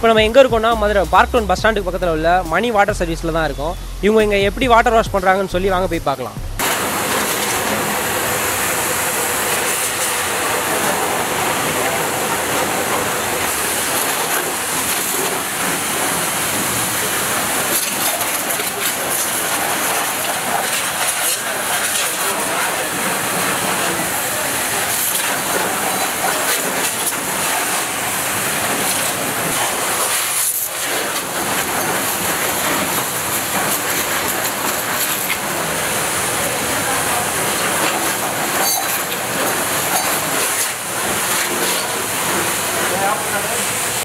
இப்போ நம்ம எங்கே இருக்கோம்னா மதுரை பார்க்டோன் பஸ் ஸ்டாண்டுக்கு பக்கத்தில் உள்ள மணி வாட்டர் சர்வீஸில் தான் இருக்கும். இவங்க இங்கே எப்படி வாட்டர் வாஷ் பண்ணுறாங்கன்னு சொல்லி வாங்க போய் பார்க்கலாம்.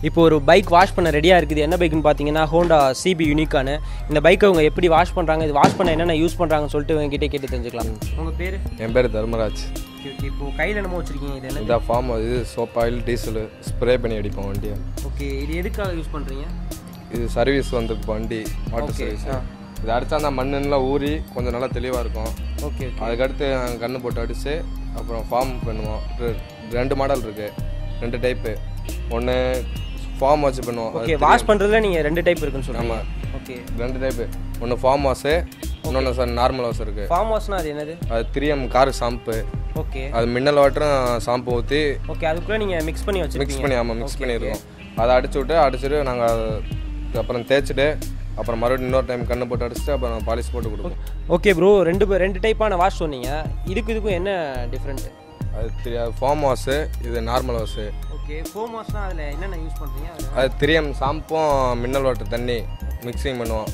இப்போ ஒரு பைக் வாஷ் பண்ண ரெடியாக இருக்குது. என்ன பைக்குன்னு பார்த்தீங்கன்னா ஹோண்டா சிபி யூனிக்கானு இந்த பைக்கை அவங்க எப்படி வாஷ் பண்ணுறாங்க இது வாஷ் பண்ண என்னென்ன யூஸ் பண்ணுறாங்கன்னு சொல்லிட்டு உங்ககிட்ட கேட்டு தெரிஞ்சுக்கலாம். உங்கள் பேர்? என் பேர் தர்மராஜ். ஓகே இப்போ கையில் என்னமோ வச்சுருக்கீங்க இது என்ன? ஃபார்ம் இது சோப் ஆயில் டீசல் ஸ்ப்ரே பண்ணி அடிப்போம் வண்டியை. ஓகே இது எதுக்காக யூஸ் பண்ணுறீங்க இது சர்வீஸ் வந்து வண்டி வாட்டர் சர்வீஸ். இது அடிச்சா அந்த மண்ணெல்லாம் ஊறி கொஞ்சம் நல்லா தெளிவாக இருக்கும். ஓகே அதுக்கடுத்து நாங்கள் கண்ணு போட்டு அடித்து அப்புறம் ஃபார்ம் பண்ணுவோம். ரெண்டு மாடல் இருக்குது ரெண்டு டைப்பு ஒன்று ஃபார்ம் வச்சு பண்ணுவோம். ஓகே வாஷ் பண்ணுறதுல நீங்கள் ரெண்டு டைப் இருக்குன்னு சொல்லுங்க ஆமாம் ஓகே ரெண்டு டைப்பு ஒன்று ஃபார்ம் வாஷு இன்னொன்று சார் நார்மல் வாஷ் இருக்குது ஃபார்ம் வாஷ்னா அது என்னது? அது three M car shampoo okay அது மின்னல் வாட்டரும் ஷாம்பு ஊற்றி ஓகே அதுக்குள்ளே நீங்கள் மிக்ஸ் பண்ணி மிக்ஸ் வச்சுருக்கீங்க பண்ணி ஆமாம் மிக்ஸ் பண்ணியிருக்கோம் அதை அடிச்சு விட்டு அடிச்சுட்டு நாங்கள் அப்புறம் தேய்ச்சிட்டு அப்புறம் மறுபடியும் இன்னொரு டைம் கண்ணு போட்டு அடிச்சுட்டு அப்புறம் பாலிஷ் போட்டு கொடுப்போம். ஓகே ப்ரோ ரெண்டு ரெண்டு டைப்பான வாஷ் சொன்னீங்க. இதுக்கு இதுக்கும் என்ன டிஃப்ரெண்ட் அது த்ரீ ஃபார்ம் வாஷு இது நார்மல் வாஷு ஓகே ஃபோம் வாஷ்னா அதில் என்னென்ன யூஸ் பண்ணுறீங்க அது திரியம் ஷாம்பும் மின்னல் வாட்டர் தண்ணி மிக்சிங் பண்ணுவோம்.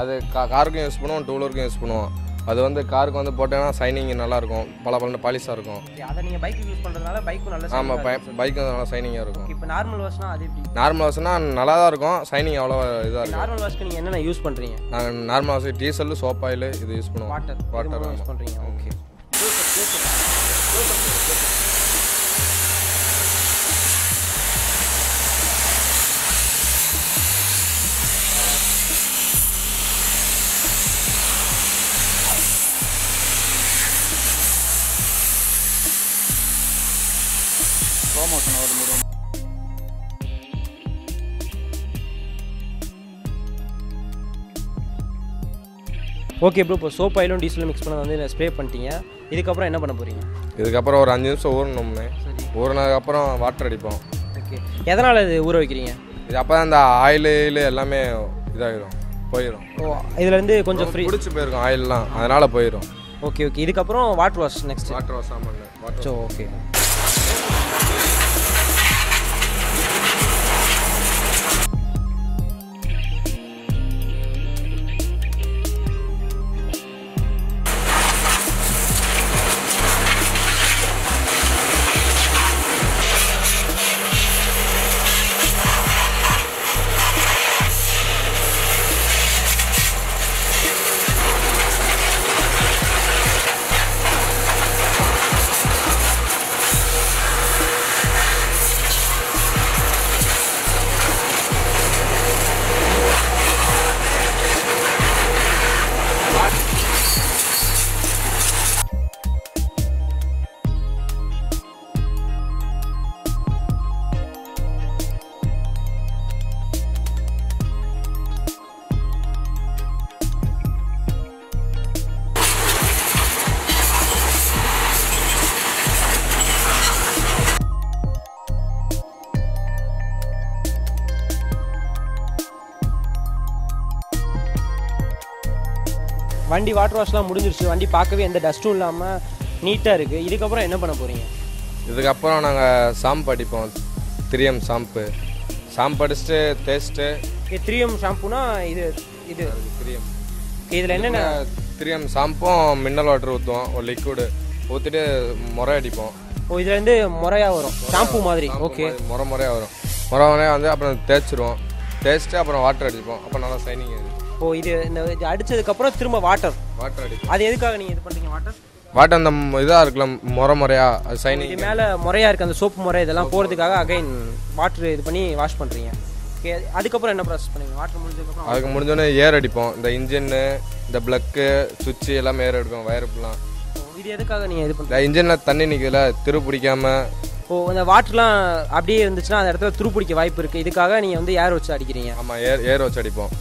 அது கா காருக்கும் யூஸ் பண்ணுவோம் டூ வீலருக்கும் யூஸ் பண்ணுவோம். அது வந்து காருக்கு வந்து போட்டோன்னா சைனிங் நல்லாயிருக்கும் பல பல பாலிஷாக இருக்கும் அதை நீங்கள் பைக்கு யூஸ் பண்ணுறதுனால பைக்கும் நல்ல ஆமாம் பை பைக் வந்து நல்லா சைனிங்காக இருக்கும். இப்போ நார்மல் வாஷ்னா அது எப்படி? நார்மல் வாஷ்னா நல்லா தான் இருக்கும் சைனிங் அவ்வளோ இதாக இருக்கும் நார்மல் வாஷ்க்கு நீங்கள் என்னென்ன யூஸ் பண்ணுறீங்க நாங்கள் normal wash diesel soap oil இது யூஸ் பண்ணுவோம். வாட்டர் வாட்டர் யூஸ் பண்ணுறீங்க okay Wait a minute, wait a minute. Okay bro இப்போ சோப் ஆயிலும் டீசலும் மிக்ஸ் பண்ண வந்து ஸ்ப்ரே பண்ணிட்டீங்க. இதுக்கப்புறம் என்ன பண்ண போகிறீங்க இதுக்கப்புறம் ஒரு அஞ்சு நிமிஷம் ஊறணும்னு. ஊறினதுக்கப்புறம் வாட்டர் அடிப்போம். ஓகே எதனால் இது ஊற வைக்கிறீங்க? இது அப்போ தான் இந்த ஆயிலு எல்லாமே இதாகிடும் போயிடும் ஓ இதுலேருந்து கொஞ்சம் ஃப்ரீ பிடிச்சி போயிருக்கும் ஆயிலெலாம் அதனால் போயிடும் ஓகே ஓகே இதுக்கப்புறம் water wash next water wash ஆமாம் வாட்டர் ஓகே வண்டி வாட்டர் வாஷ்லாம் முடிஞ்சிருச்சு. வண்டி பார்க்கவே எந்த டஸ்ட்டும் இல்லாமல் நீட்டாக இருக்குது இதுக்கப்புறம் என்ன பண்ண போகிறீங்க இதுக்கப்புறம் நாங்கள் ஷாம்பு அடிப்போம். திரியம் ஷாம்பு ஷாம்பு அடிச்சுட்டு தேய்ச்சிட்டு. த்ரீஎம் ஷாம்புனா இது இது. திரியம் இதில் என்னென்ன? திரியம் ஷாம்பும் மின்னல் வாட்டர் ஊற்றுவோம் ஒரு லிக்விடு ஊற்றிட்டு முறை அடிப்போம். ஓ இதுலேருந்து முறையாக வரும். ஷாம்பு மாதிரி. ஓகே முறை முறையாக வரும். முறை முறையாக வந்து அப்புறம் தேய்ச்சிருவோம். தேய்ச்சிட்டு அப்புறம் வாட்டர் அடிப்போம். அப்போ நல்லா சைனிங் ஓ இது இந்த இது அடிச்சதுக்கப்புறம் திரும்ப வாட்டர் வாட்டர் அடிப்போம் அது எதுக்காக நீங்கள் இது பண்ணுறீங்க வாட்டர் வாட்டர் அந்த இதாக இருக்குல்ல முறை முறையாக அது சைனிங் இது மேலே முறையாக இருக்குது அந்த சோப்பு முறை இதெல்லாம் போகிறதுக்காக அகைன் வாட்டர் இது பண்ணி வாஷ் பண்ணுறீங்க ஓகே அதுக்கப்புறம் என்ன ப்ராசஸ் பண்ணுவீங்க? வாட்டர் முடிஞ்சதுக்கப்புறம் அதுக்கு முடிஞ்சோடனே ஏர் அடிப்போம். இந்த இன்ஜின்னு இந்த ப்ளக்கு சுவிட்சு எல்லாமே ஏர் அடிப்போம் வயர் ஃபுல்லாக ஓ, இது எதுக்காக நீங்கள் இது பண்ணுறீங்க இந்த இன்ஜினில் தண்ணி நிற்கல திரு பிடிக்காம. இப்போது அந்த வாட்டர்லாம் அப்படியே இருந்துச்சுன்னா அந்த இடத்துல துருப்பிடிக்க வாய்ப்பு இருக்குது இதுக்காக நீங்கள் வந்து ஏர் வச்சு அடிக்கிறீங்க. ஆமாம் ஏர் ஏர் வச்சு அடிப்போம்.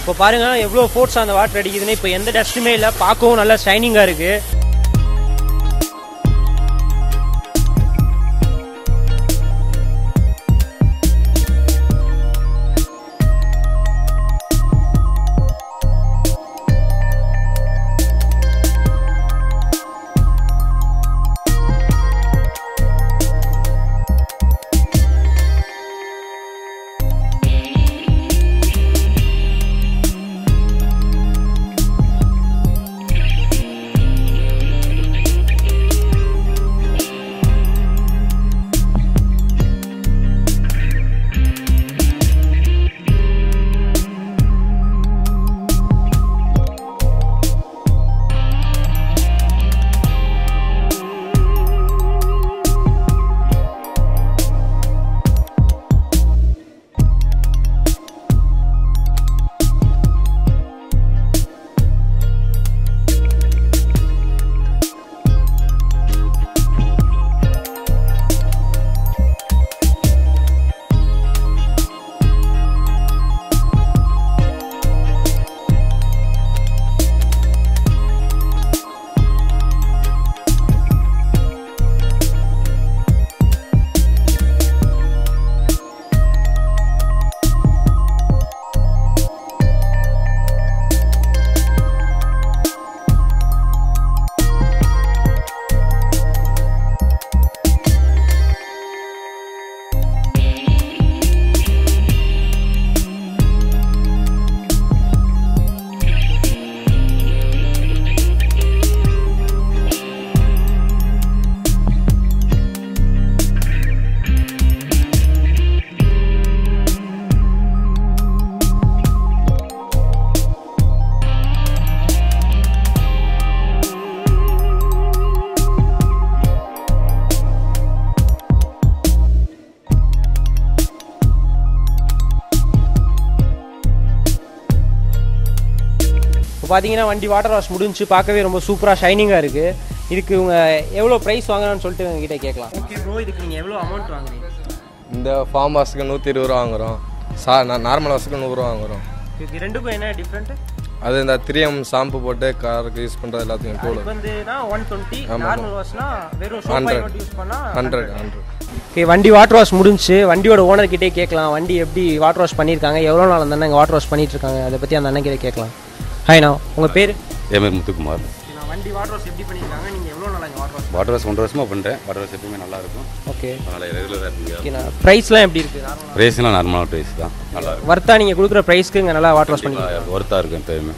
இப்போ பாருங்க எவ்வளோ ஃபோர்ஸ் அந்த வாட்டர் அடிக்குதுன்னு இப்போ எந்த டஸ்ட்டுமே இல்லை. பார்க்கவும் நல்லா ஷைனிங்காக இருக்குது பார்த்தீங்கன்னா வண்டி வாட்டர் வாஷ் முடிஞ்சு பார்க்கவே ரொம்ப சூப்பராக ஷைனிங்காக இருக்குது இதுக்கு இவங்க எவ்வளோ ப்ரைஸ் வாங்குறான்னு சொல்லிட்டு எங்ககிட்ட கேட்கலாம். ஓகே ப்ரோ இதுக்கு நீங்கள் எவ்வளோ அமௌண்ட் வாங்குறீங்க? இந்த ஃபார்ம் வாஷுக்கு நூற்றி இருபது ரூபா வாங்குறோம். சா நார்மல் வாஷுக்கு நூறுரூவா வாங்குறோம். இதுக்கு ரெண்டுக்கும் என்ன டிஃப்ரெண்ட்டு அது இந்த த்ரீ எம் ஷாம்பு போட்டு காருக்கு யூஸ் பண்ணுறது எல்லாத்துக்கும் கூட வந்துனா ஒன் டுவெண்ட்டி. நார்மல் வாஷ்னா வெறும் மட்டும் யூஸ் பண்ணால் ஹண்ட்ரட் ஹண்ட்ரட் ஓகே வண்டி வாட்டர் வாஷ் முடிஞ்சு வண்டியோட ஓனர் கிட்டே கேட்கலாம். வண்டி எப்படி வாட்டர் வாஷ் பண்ணியிருக்காங்க எவ்வளோ நாள் அந்த அண்ணன் வாட்டர் வாஷ் பண்ணிட்டு இருக்காங்க அதை பற்றி அந்த அண்ணன் கிட்ட கேட்கலாம். ஹாய்ண்ணா உங்கள் பேர்? என் பேர் முத்துக்குமார். நான் வண்டி வாட்டர் வாஷ் எப்படி பண்ணியிருக்காங்க? நீங்கள் எவ்வளோ நாள் வாட்டர் வாஷ் வாட்டர் வாஷ் ஒன்றரை வருஷமாக பண்ணுறேன் வாட்டர் வாஷ் எப்பவுமே நல்லா இருக்கும். ஓகே அதனால் ரெகுலராக இருக்குங்க. ஓகேண்ணா ப்ரைஸ்லாம் எப்படி இருக்குது நார்மலாக ப்ரைஸ்லாம் நார்மலான ப்ரைஸ் தான். நல்லா இருக்கும் வர்த்தா நீங்கள் கொடுக்குற ப்ரைஸ்க்கு இங்கே நல்லா வாட்டர் வாஷ் பண்ணி ஒர்த்தாக இருக்கும் எப்பயுமே.